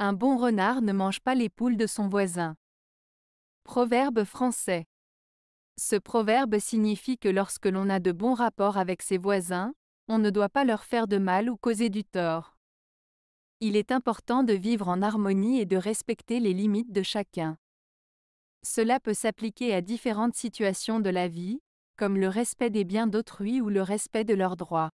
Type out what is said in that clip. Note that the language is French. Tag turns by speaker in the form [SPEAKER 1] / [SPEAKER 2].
[SPEAKER 1] Un bon renard ne mange pas les poules de son voisin. Proverbe français. Ce proverbe signifie que lorsque l'on a de bons rapports avec ses voisins, on ne doit pas leur faire de mal ou causer du tort. Il est important de vivre en harmonie et de respecter les limites de chacun. Cela peut s'appliquer à différentes situations de la vie, comme le respect des biens d'autrui ou le respect de leurs droits.